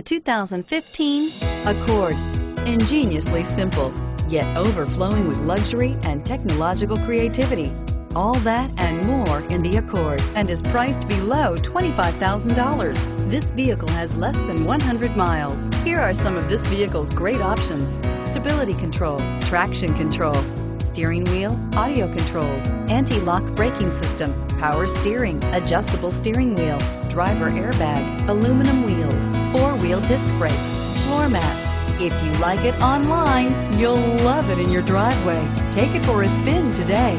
The 2015 Accord. Ingeniously simple, yet overflowing with luxury and technological creativity. All that and more in the Accord and is priced below $25,000. This vehicle has less than 100 miles. Here are some of this vehicle's great options. Stability control, traction control, steering wheel, audio controls, anti-lock braking system, power steering, adjustable steering wheel, driver airbag, aluminum wheels, four-wheel disc brakes, floor mats. If you like it online, you'll love it in your driveway. Take it for a spin today.